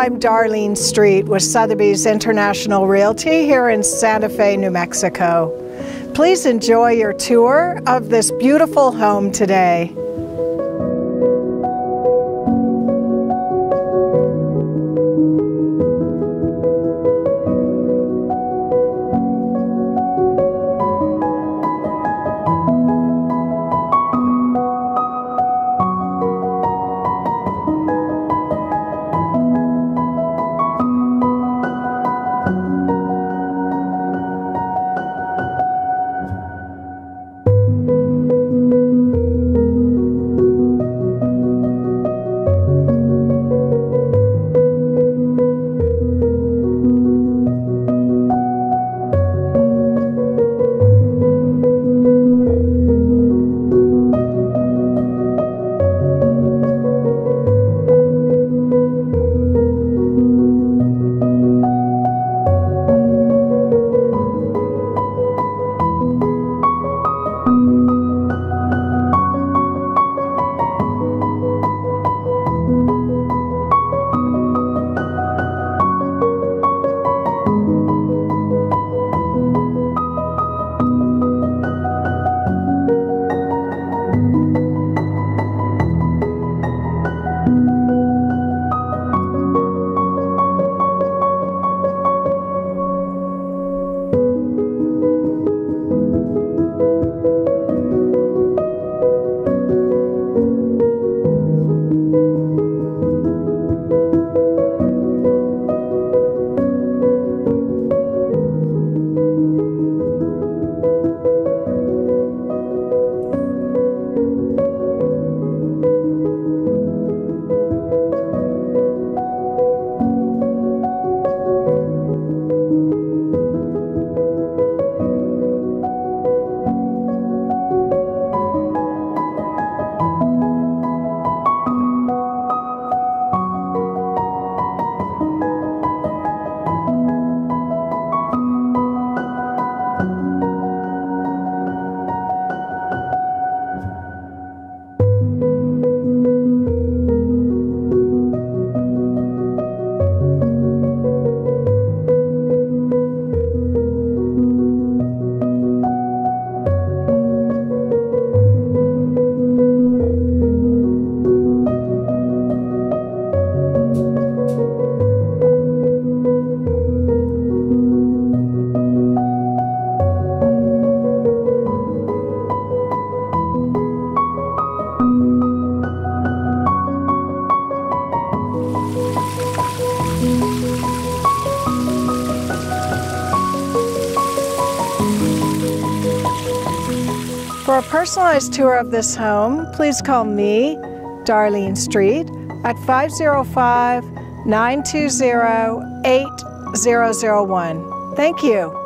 I'm Darlene Streit with Sotheby's International Realty here in Santa Fe, New Mexico. Please enjoy your tour of this beautiful home today. For a personalized tour of this home, please call me, Darlene Streit, at 505 920 8001. Thank you.